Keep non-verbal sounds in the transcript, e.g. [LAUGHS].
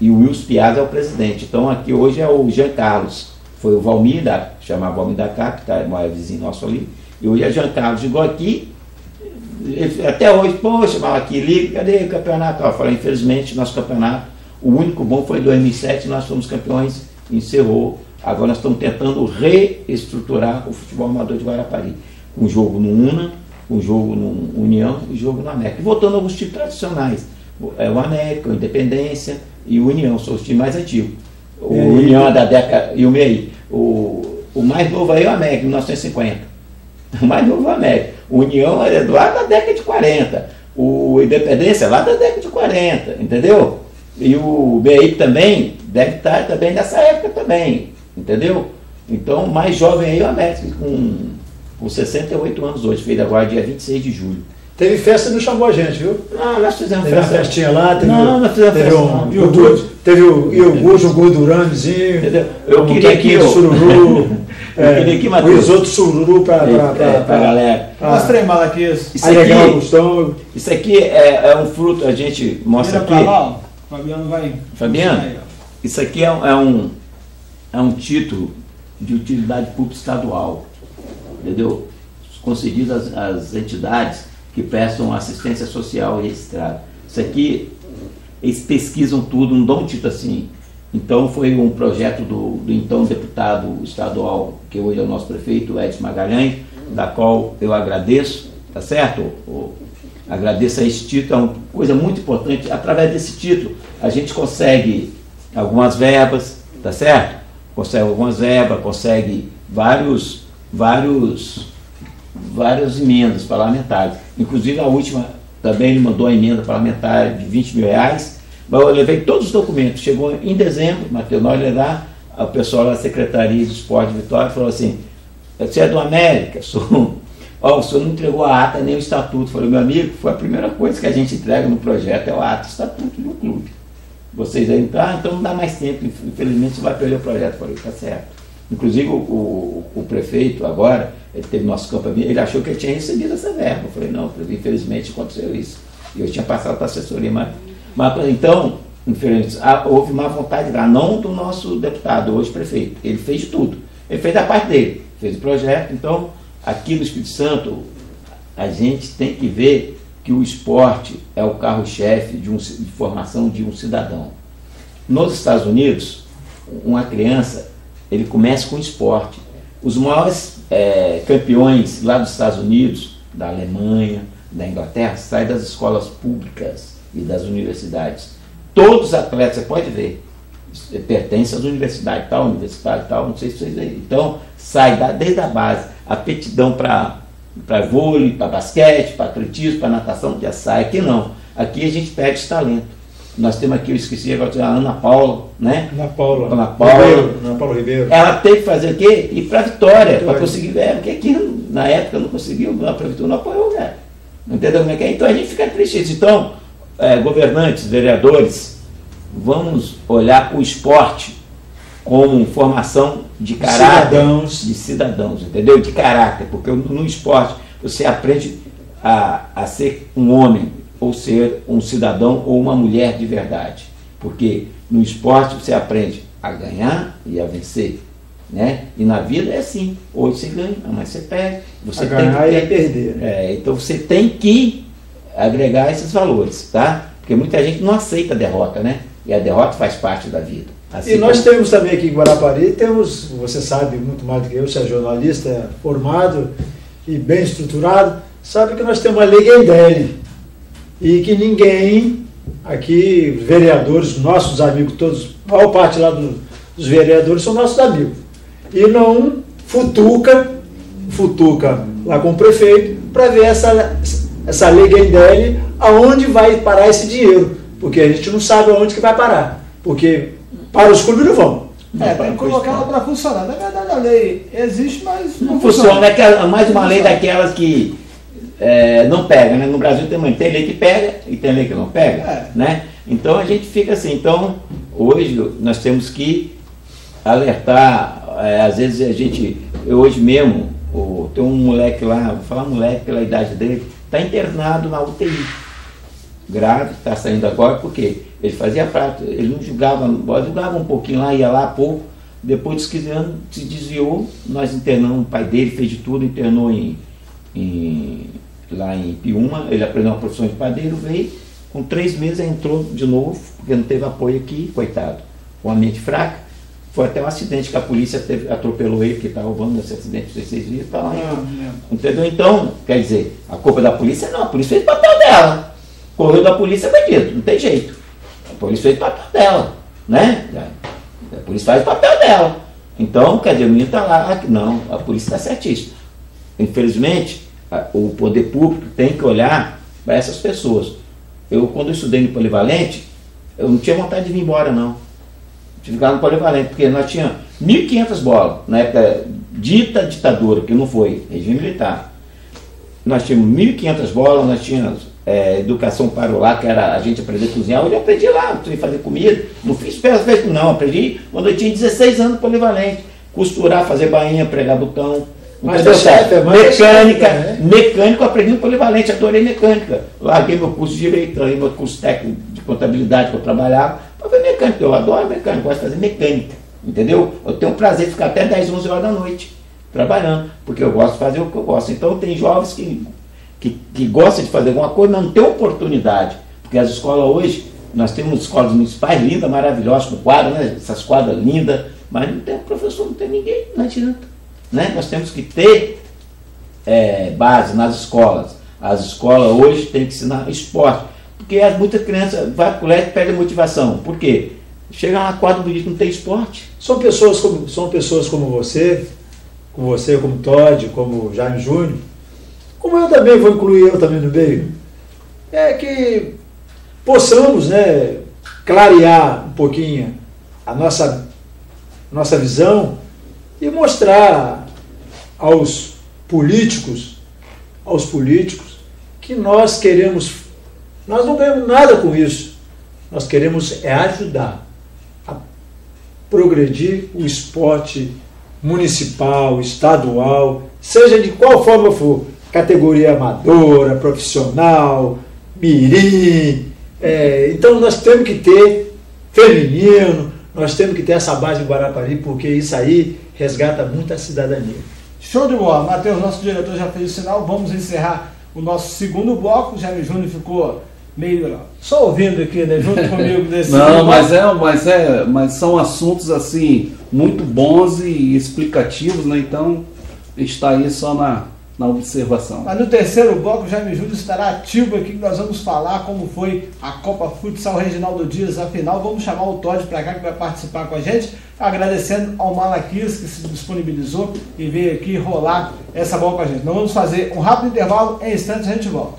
e o Wilson Piazza é o presidente. Então aqui hoje é o Jean Carlos, foi o Valmir, da, chamava Valmir da Cap, que tá, é vizinho nosso ali, e hoje é Jean Carlos. Chegou aqui, até hoje, poxa, mas aqui, liga, cadê o campeonato? Eu falei, infelizmente, nosso campeonato, o único bom foi em 2007, nós fomos campeões, encerrou. Agora nós estamos tentando reestruturar o futebol amador de Guarapari. Um jogo no UNA, um jogo no União e um jogo no América. E voltando a alguns times tradicionais. É o América, o Independência e o União, são os times mais antigos. O e União é da década. E o MEI. O, o mais novo aí é o América, 1950. O mais novo é o América. O União é lá da década de 40. O Independência é lá da década de 40, entendeu? E o BI também deve estar também nessa época também, entendeu? Então, o mais jovem aí é o América, com, com 68 anos hoje, fez agora dia 26 de julho. Teve festa e não chamou a gente, viu? Não, nós fizemos teve festa. Teve uma festinha lá, teve, não, nós fizemos teve festa. Um, não. iogurte, teve o iogurte, um gorduramezinho. Entendeu? Eu queria que eu, sururu. [LAUGHS] eu é, queria que o Matheus. risoto sururu para É, pra galera. Mostrei mal aqui isso. Isso aqui- o estômago. Isso aqui é, é um fruto, a gente mostra Vira aqui. pra lá, ó. Fabiano vai. Fabiano? Aí. Isso aqui é, um- é um, é um título de utilidade pública estadual, entendeu? Concedido às, às entidades que prestam assistência social registrada. Isso aqui, eles pesquisam tudo, não dão um título assim. Então foi um projeto do, do então deputado estadual, que hoje é o nosso prefeito, Edson Magalhães, da qual eu agradeço, tá certo? Agradeço a esse título, é uma coisa muito importante. Através desse título, a gente consegue algumas verbas, tá certo? Consegue algumas verbas, consegue vários, vários, várias emendas parlamentares. Inclusive a última também ele mandou a emenda parlamentar de 20 mil reais. Mas eu levei todos os documentos. Chegou em dezembro, Matheus, nós lá, o pessoal da Secretaria de Esporte de Vitória falou assim, você é do América? [LAUGHS] Sou. Ó, o senhor não entregou a ata nem o estatuto. Eu Falei, meu amigo, foi a primeira coisa que a gente entrega no projeto, é o ata e o estatuto do clube. Vocês aí, ah, então não dá mais tempo, infelizmente você vai perder o projeto. Eu Falei, tá certo. Inclusive o, o, o prefeito agora, ele teve nosso campo, ele achou que eu tinha recebido essa verba. Eu falei, não, infelizmente aconteceu isso. E eu tinha passado para a assessoria, mas, mas então, infelizmente, houve má vontade lá, não do nosso deputado, hoje prefeito. Ele fez tudo. Ele fez a parte dele, fez o projeto. Então, aqui no Espírito Santo, a gente tem que ver que o esporte é o carro-chefe de, um, de formação de um cidadão. Nos Estados Unidos, uma criança, ele começa com esporte. Os maiores eh, campeões lá dos Estados Unidos, da Alemanha, da Inglaterra, saem das escolas públicas e das universidades. Todos os atletas, você pode ver, eh, pertencem às universidades, tal, universidade, tal, não sei se vocês aí. Então, sai da, desde a base, aptidão para vôlei, para basquete, para atletismo, para natação, já sai. Aqui não. Aqui a gente esse talento. Nós temos aqui, eu esqueci agora, a Ana Paula, né? Ana Paula. Ana Paula. Ribeiro, Ana Paula Ribeiro. Ela teve que fazer o quê? Ir para Vitória, para Vitória. conseguir. É, porque aqui na época não conseguiu, a prefeitura não apoiou, né? Entendeu como é que é? Então a gente fica triste. Então, é, governantes, vereadores, vamos olhar o esporte como formação de caráter Cidadãos. de cidadãos, entendeu? De caráter, porque no esporte você aprende a, a ser um homem, ou ser um cidadão ou uma mulher de verdade. Porque no esporte você aprende a ganhar e a vencer. Né? E na vida é assim, hoje você ganha, amanhã você perde. Você A ganhar tem e que a perder. né? é, então você tem que agregar esses valores, tá? Porque muita gente não aceita a derrota, né? E a derrota faz parte da vida. Assim E nós como- temos também aqui em Guarapari, temos, você sabe muito mais do que eu, você é jornalista formado e bem estruturado, sabe que nós temos uma lei Gaidelli e que ninguém aqui, os vereadores, nossos amigos todos, a maior parte lá do- dos vereadores são nossos amigos. E não futuca, futuca lá com o prefeito para ver essa, essa lei Gaidelli, aonde vai parar esse dinheiro, porque a gente não sabe aonde que vai parar, porque para os clubes não vão. É, tem que colocar ela para funcionar. Na verdade, a lei existe, mas Não funciona, é aquela- mais uma lei daquelas que é, não pega, né? No Brasil tem, tem lei que pega e tem lei que não pega, É. né? Então a gente fica assim, então hoje nós temos que alertar, é, às vezes a gente, eu hoje mesmo, tem um moleque lá, vou falar moleque pela idade dele, está internado na UTI. grave, está saindo agora, porque ele fazia prato, ele não bola, jogava um pouquinho lá, ia lá pouco, depois de 15 anos se desviou, nós internamos, o pai dele fez de tudo, internou em, em, lá em Piuma, ele aprendeu uma profissão de padeiro, veio, com três meses entrou de novo, porque não teve apoio aqui, coitado, com a mente fraca, foi até um acidente que a polícia teve, atropelou ele, que estava roubando esse acidente, vocês viram, tá lá. Entendeu? Então, quer dizer, a culpa da polícia não, a polícia fez o papel dela. Correu da polícia bandido, não tem jeito. A polícia fez o papel dela, né? A polícia faz o papel dela. Então, quer dizer, o menino está lá, ah, não, a polícia está certíssima. Infelizmente, o poder público tem que olhar para essas pessoas. Eu, quando eu estudei no Polivalente, eu não tinha vontade de vir embora, não de ficar no polivalente, porque nós tínhamos 1.500 bolas, na época dita ditadura, que não foi, regime militar. Nós tínhamos 1.500 bolas, nós tínhamos é, educação para o lá, que era a gente aprender a cozinhar. Eu aprendi lá, aprendi fazer comida. Não fiz peças não. Aprendi quando eu tinha 16 anos polivalente. Costurar, fazer bainha, pregar botão. Mas certo, é mecânica, né? mecânico, aprendi no polivalente, adorei mecânica. Larguei meu curso de direito, larguei meu curso técnico de contabilidade que eu trabalhava para ver mecânica. Eu adoro mecânica, gosto de fazer mecânica. Entendeu? Eu tenho prazer de ficar até 10, 11 horas da noite trabalhando, porque eu gosto de fazer o que eu gosto. Então tem jovens que, que, que gostam de fazer alguma coisa, mas não tem oportunidade. Porque as escolas hoje, nós temos escolas municipais lindas, maravilhosas, com quadro, né? essas quadras lindas, mas não tem professor, não tem ninguém, não adianta. Né? Nós temos que ter é, base nas escolas. As escolas hoje têm que ensinar esporte. Porque muitas crianças vai para o colégio e perde a motivação. Por quê? Chega lá quadro bonito, não tem esporte. São pessoas como, são pessoas como você, como você, como Todd, como Jaime Júnior, como eu também, vou incluir eu também no meio, é que possamos né, clarear um pouquinho a nossa, nossa visão e mostrar aos políticos, aos políticos, que nós queremos nós não ganhamos nada com isso. Nós queremos é ajudar a progredir o esporte municipal, estadual, seja de qual forma for, categoria amadora, profissional, mirim. É, então nós temos que ter feminino, nós temos que ter essa base em Guarapari, porque isso aí resgata muito a cidadania. Show de bola. Matheus, nosso diretor já fez o sinal. Vamos encerrar o nosso segundo bloco. O Jaime Júnior ficou meio só ouvindo aqui, né, junto [LAUGHS] comigo desse Não, mas é, mas é, mas são assuntos assim muito bons e explicativos, né? Então está aí só na, na observação. Mas no terceiro bloco, o Jaime Júlio estará ativo aqui, que nós vamos falar como foi a Copa Futsal Reginaldo Dias, afinal, vamos chamar o Todd para cá que vai participar com a gente, agradecendo ao Malaquias que se disponibilizou e veio aqui rolar essa bola com a gente. Nós vamos fazer um rápido intervalo, em instantes a gente volta.